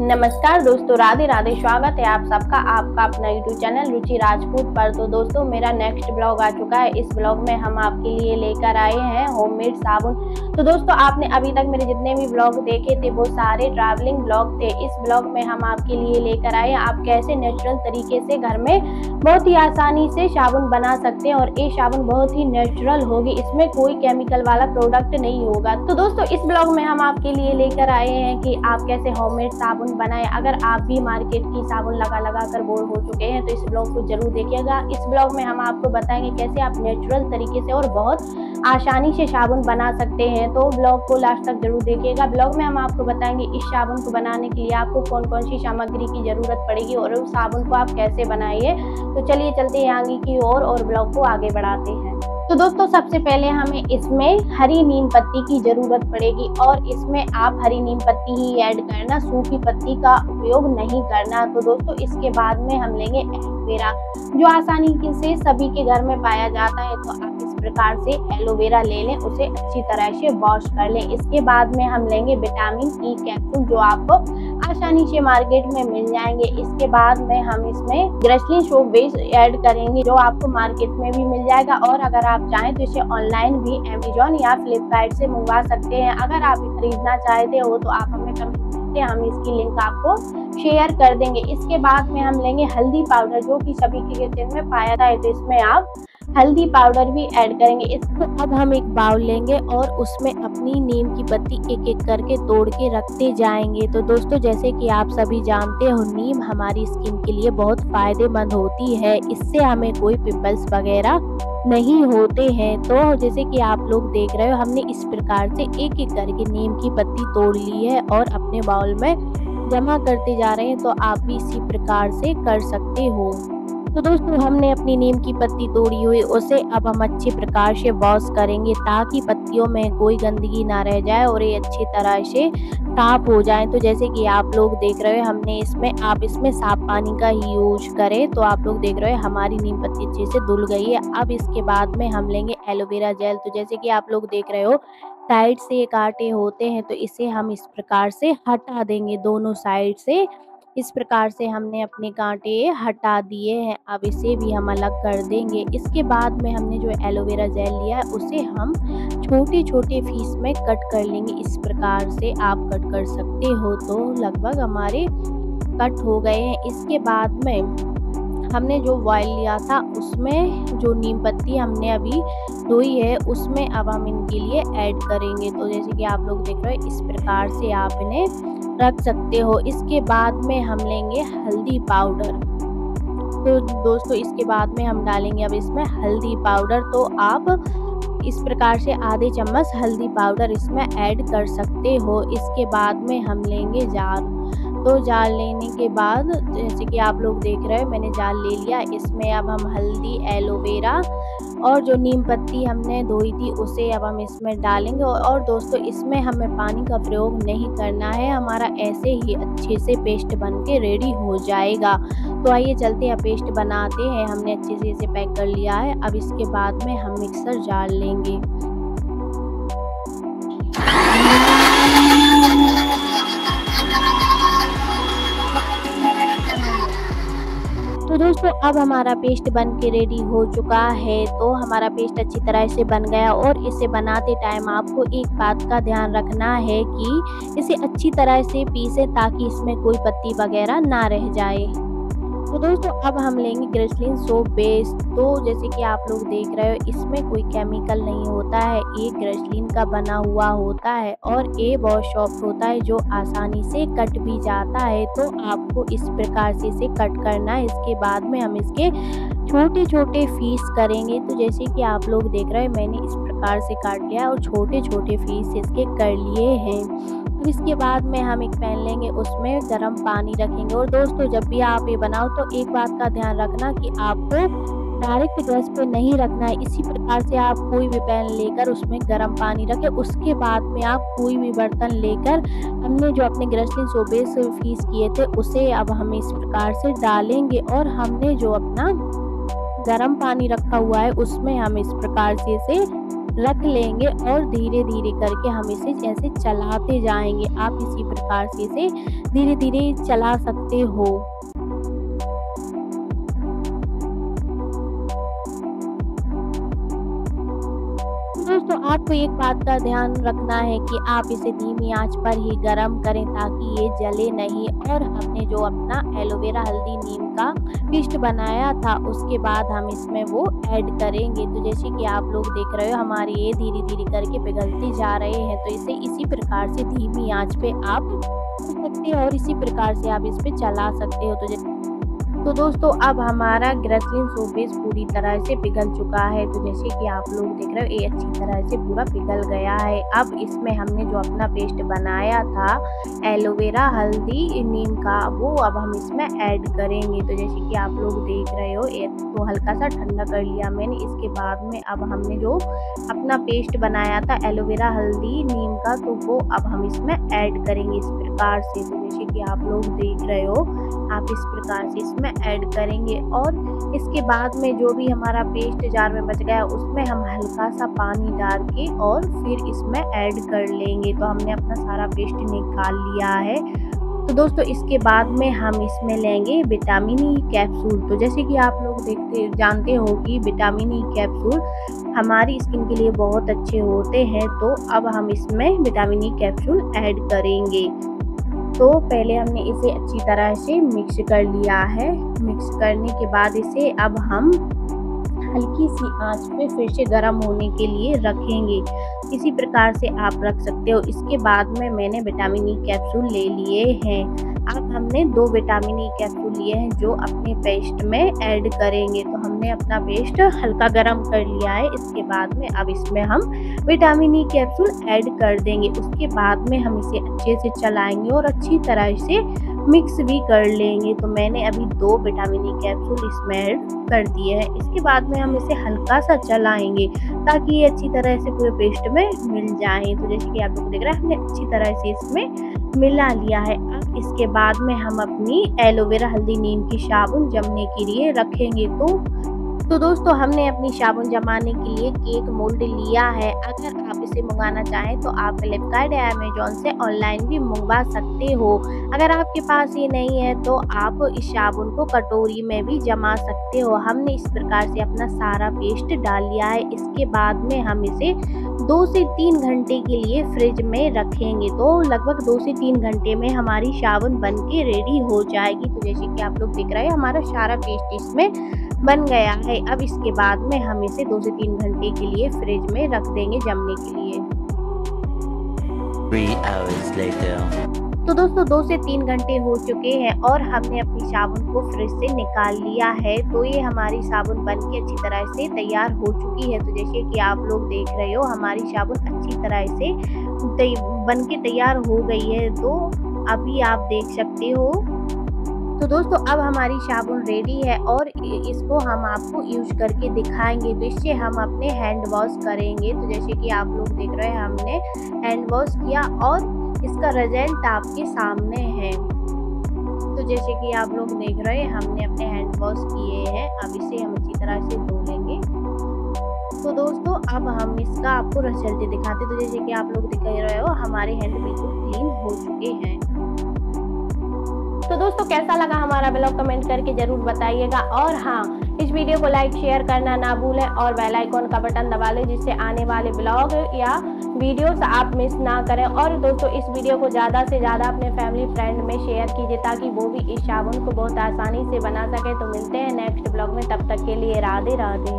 नमस्कार दोस्तों, राधे राधे, स्वागत है आप सबका, आपका अपना यूट्यूब चैनल रुचि राजपूत पर। तो दोस्तों, मेरा नेक्स्ट ब्लॉग आ चुका है। इस ब्लॉग में हम आपके लिए लेकर आए हैं होममेड साबुन। तो दोस्तों, आपने अभी तक मेरे जितने भी ब्लॉग देखे थे, वो सारे ट्रैवलिंग ब्लॉग थे। इस ब्लॉग में हम आपके लिए लेकर आए आप कैसे नेचुरल तरीके से घर में बहुत ही आसानी से साबुन बना सकते हैं और ये साबुन बहुत ही नेचुरल होगी। इसमें कोई केमिकल वाला प्रोडक्ट नहीं होगा। तो दोस्तों, इस ब्लॉग में हम आपके लिए लेकर आए हैं कि आप कैसे होममेड साबुन बनाए। अगर आप भी मार्केट की साबुन लगा लगा कर बोर हो चुके हैं तो इस ब्लॉग को ज़रूर देखिएगा। इस ब्लॉग में हम आपको बताएँगे कैसे आप नेचुरल तरीके से और बहुत आसानी से साबुन बना सकते हैं। तो ब्लॉग को लास्ट तक ज़रूर देखिएगा। ब्लॉग में हम आपको बताएँगे इस साबुन को बनाने के लिए आपको कौन कौन सी सामग्री की ज़रूरत पड़ेगी और उस साबुन को आप कैसे बनाइए। तो चलिए चलते हैं आगे की ओर और, और ब्लॉग को आगे बढ़ाते हैं। तो दोस्तों, सबसे पहले हमें इसमें हरी नीम पत्ती की ज़रूरत पड़ेगी और इसमें आप हरी नीम पत्ती ही ऐड करना, सूखी पत्ती का उपयोग नहीं करना। तो दोस्तों, इसके बाद में हम लेंगे एलोवेरा, जो आसानी से सभी के घर में पाया जाता है। तो प्रकार से एलोवेरा ले लें, उसे अच्छी तरह से वॉश कर लें। इसके बाद में हम लेंगे विटामिन ई कैप्सूल जो आपको आसानी से मार्केट में मिल जाएँगे। इसके बाद में हम इसमें ग्रेसलिन सोप बेस ऐड करेंगे, जो आपको मार्केट में भी मिल जाएगा। और अगर आप चाहें तो इसे ऑनलाइन भी अमेजोन या फ्लिपकार्ट से मंगवा सकते हैं। अगर आप खरीदना चाहते हो तो आप हमें कमेंट हम इसकी लिंक आपको शेयर कर देंगे। इसके बाद में हम लेंगे हल्दी पाउडर जो कि सभी के किचन में पाया था तो इसमें आप हल्दी पाउडर भी ऐड करेंगे। इसको अब हम एक बाउल लेंगे और उसमें अपनी नीम की पत्ती एक एक करके तोड़ के रखते जाएँगे। तो दोस्तों, जैसे कि आप सभी जानते हो, नीम हमारी स्किन के लिए बहुत फ़ायदेमंद होती है। इससे हमें कोई पिंपल्स वगैरह नहीं होते हैं। तो जैसे कि आप लोग देख रहे हो, हमने इस प्रकार से एक एक करके नीम की पत्ती तोड़ ली है और अपने बाउल में जमा करते जा रहे हैं। तो आप भी इसी प्रकार से कर सकते हो। तो दोस्तों, हमने अपनी नीम की पत्ती तोड़ी हुई, उसे अब हम अच्छे प्रकार से वॉश करेंगे ताकि पत्तियों में कोई गंदगी ना रह जाए और ये अच्छी तरह से साफ़ हो जाए। तो जैसे कि आप लोग देख रहे हो, हमने इसमें, आप इसमें साफ़ पानी का ही यूज़ करें तो आप लोग देख रहे हो, हमारी नीम पत्ती अच्छे से धुल गई है। अब इसके बाद में हम लेंगे एलोवेरा जेल तो जैसे कि आप लोग देख रहे हो, साइड से ये कांटे होते हैं तो इसे हम इस प्रकार से हटा देंगे दोनों साइड से। इस प्रकार से हमने अपने कांटे हटा दिए हैं। अब इसे भी हम अलग कर देंगे। इसके बाद में हमने जो एलोवेरा जेल लिया है, उसे हम छोटे छोटे फ़ीस में कट कर लेंगे। इस प्रकार से आप कट कर सकते हो तो लगभग हमारे कट हो गए हैं। इसके बाद में हमने जो बॉयल लिया था, उसमें जो नीम पत्ती हमने अभी धोई है, उसमें अब हम इनके लिए ऐड करेंगे। तो जैसे कि आप लोग देख रहे हो, इस प्रकार से आप इन्हें रख सकते हो। इसके बाद में हम लेंगे हल्दी पाउडर। तो दोस्तों, इसके बाद में हम डालेंगे अब इसमें हल्दी पाउडर। तो आप इस प्रकार से आधे चम्मच हल्दी पाउडर इसमें ऐड कर सकते हो। इसके बाद में हम लेंगे जार। तो जाल लेने के बाद, जैसे कि आप लोग देख रहे हैं, मैंने जाल ले लिया। इसमें अब हम हल्दी एलोवेरा और जो नीम पत्ती हमने धोई थी, उसे अब हम इसमें डालेंगे। और दोस्तों, इसमें हमें पानी का प्रयोग नहीं करना है। हमारा ऐसे ही अच्छे से पेस्ट बन के रेडी हो जाएगा। तो आइए चलते हैं, पेस्ट बनाते हैं। हमने अच्छे से इसे पैक कर लिया है। अब इसके बाद में हम मिक्सर जार लेंगे। दोस्तों, अब हमारा पेस्ट बन के रेडी हो चुका है तो हमारा पेस्ट अच्छी तरह से बन गया और इसे बनाते टाइम आपको एक बात का ध्यान रखना है कि इसे अच्छी तरह से पीसें ताकि इसमें कोई पत्ती वगैरह ना रह जाए। तो दोस्तों, अब हम लेंगे ग्रेसलिन सोप बेस तो जैसे कि आप लोग देख रहे हो, इसमें कोई केमिकल नहीं होता है। ये ग्रेसलिन का बना हुआ होता है और ये बहुत सॉफ्ट होता है, जो आसानी से कट भी जाता है। तो आपको इस प्रकार से इसे कट करना है। इसके बाद में हम इसके छोटे छोटे फ़ीस करेंगे। तो जैसे कि आप लोग देख रहे हैं, मैंने इस प्रकार से काट लिया और छोटे छोटे फ़ीस इसके कर लिए हैं। फिर इसके बाद में हम एक पैन लेंगे, उसमें गर्म पानी रखेंगे। और दोस्तों, जब भी आप ये बनाओ तो एक बात का ध्यान रखना कि आपको डायरेक्ट गैस पे नहीं रखना है। इसी प्रकार से आप कोई भी पैन लेकर उसमें गर्म पानी रखें। उसके बाद में आप कोई भी बर्तन लेकर हमने जो अपने ग्रसलिन सोबे से फ़ीस किए थे, उसे अब हम इस प्रकार से डालेंगे और हमने जो अपना गर्म पानी रखा हुआ है, उसमें हम इस प्रकार से इसे रख लेंगे और धीरे धीरे करके हम इसे ऐसे चलाते जाएँगे। आप इसी प्रकार से इसे धीरे धीरे चला सकते हो। दोस्तों, आपको एक बात का ध्यान रखना है कि आप इसे धीमी आँच पर ही गर्म करें ताकि ये जले नहीं और हमने जो अपना एलोवेरा हल्दी नीम का पिस्ट बनाया था, उसके बाद हम इसमें वो ऐड करेंगे। तो जैसे कि आप लोग देख रहे हो, हमारी ये धीरे धीरे करके पिघलते जा रहे हैं तो इसे इसी प्रकार से धीमी आँच पे आप सकते हो और इसी प्रकार से आप इस पर चला सकते हो। तो जैसे तो दोस्तों, अब हमारा ग्रेसलिन सोप बेस पूरी तरह से पिघल चुका है। तो जैसे कि आप लोग देख रहे हो, ये अच्छी तरह से पूरा पिघल गया है। अब इसमें हमने जो अपना पेस्ट बनाया था एलोवेरा हल्दी, नीम का, वो अब हम इसमें ऐड करेंगे। तो जैसे कि आप लोग देख रहे हो, ये तो हल्का सा ठंडा कर लिया मैंने। इसके बाद में अब हमने जो अपना पेस्ट बनाया था एलोवेरा हल्दी, नीम का तो वो अब हम इसमें ऐड करेंगे इस प्रकार से। तो जैसे कि आप लोग देख रहे हो। आप इस प्रकार से इसमें ऐड करेंगे और इसके बाद में जो भी हमारा पेस्ट जार में बच गया उसमें हम हल्का सा पानी डाल के और फिर इसमें ऐड कर लेंगे। तो हमने अपना सारा पेस्ट निकाल लिया है। तो दोस्तों, इसके बाद में हम इसमें लेंगे विटामिन ई कैप्सूल तो जैसे कि आप लोग देखते, जानते हो कि विटामिन ई कैप्सूल हमारी स्किन के लिए बहुत अच्छे होते हैं तो अब हम इसमें विटामिन ई कैप्सूल ऐड करेंगे। तो पहले हमने इसे अच्छी तरह से मिक्स कर लिया है। मिक्स करने के बाद इसे अब हम हल्की सी आँच पे फिर से गर्म होने के लिए रखेंगे। इसी प्रकार से आप रख सकते हो। इसके बाद में मैंने विटामिन ई कैप्सूल ले लिए हैं। अब हमने दो विटामिन ई कैप्सूल लिए हैं जो अपने पेस्ट में ऐड करेंगे। हमने अपना पेस्ट हल्का गर्म कर लिया है। इसके बाद में अब इसमें हम विटामिन ई कैप्सूल ऐड कर देंगे। उसके बाद में हम इसे अच्छे से चलाएँगे और अच्छी तरह से मिक्स भी कर लेंगे। तो मैंने अभी दो विटामिन ई कैप्सूल इसमें ऐड कर दिए हैं। इसके बाद में हम इसे हल्का सा चलाएँगे ताकि ये अच्छी तरह से पूरे पेस्ट में मिल जाए। तो जैसे कि आप लोग देख रहे हैं, हमने अच्छी तरह से इसमें मिला लिया है। अब इसके बाद में हम अपनी एलोवेरा हल्दी नीम की साबुन जमने के लिए रखेंगे तो तो दोस्तों, हमने अपनी साबुन जमाने के लिए केक मोल्ड लिया है। अगर आप इसे मंगाना चाहें तो आप फ्लिपकार्ट या अमेजोन से ऑनलाइन भी मंगवा सकते हो। अगर आपके पास ये नहीं है तो आप इस साबुन को कटोरी में भी जमा सकते हो। हमने इस प्रकार से अपना सारा पेस्ट डाल लिया है। इसके बाद में हम इसे दो से तीन घंटे के लिए फ्रिज में रखेंगे तो लगभग दो से तीन घंटे में हमारी साबुन बन के रेडी हो जाएगी। तो जैसे कि आप लोग देख रहे हैं, हमारा सारा पेस्ट इसमें बन गया है। अब इसके बाद में हम इसे दो से तीन घंटे के लिए फ्रिज में रख देंगे जमने के लिए। तो दोस्तों दो से तीन घंटे हो चुके हैं और हमने अपनी साबुन को फ्रिज से निकाल लिया है। तो ये हमारी साबुन बन के अच्छी तरह से तैयार हो चुकी है। तो जैसे कि आप लोग देख रहे हो हमारी साबुन अच्छी तरह से बन के तैयार हो गई है। तो अभी आप देख सकते हो तो दोस्तों, अब हमारी साबुन रेडी है और इसको हम आपको यूज़ करके दिखाएँगे। तो इससे हम अपने हैंड वॉश करेंगे। तो जैसे कि आप लोग देख रहे हैं, हमने हैंड वॉश किया और इसका रिज़ल्ट आपके सामने है। तो जैसे कि आप लोग देख रहे हैं, हमने अपने हैंड वॉश किए हैं। अब इसे हम अच्छी तरह से धो लेंगे। तो दोस्तों, अब हम इसका आपको रिज़ल्ट दिखाते तो जैसे कि आप लोग दिख रहे हो, हमारे हैंड बिल्कुल क्लीन हो चुके हैं। तो दोस्तों, कैसा लगा हमारा ब्लॉग कमेंट करके ज़रूर बताइएगा। और हाँ इस वीडियो को लाइक शेयर करना ना भूलें और बेल आइकॉन का बटन दबा लें, जिससे आने वाले ब्लॉग या वीडियोस आप मिस ना करें। और दोस्तों, इस वीडियो को ज़्यादा से ज़्यादा अपने फैमिली फ्रेंड में शेयर कीजिए, ताकि वो भी इस साबुन को बहुत आसानी से बना सके। तो मिलते हैं नेक्स्ट ब्लॉग में, तब तक के लिए राधे राधे